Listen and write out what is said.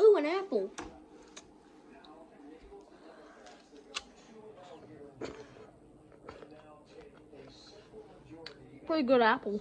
Ooh, an apple. Pretty good apple.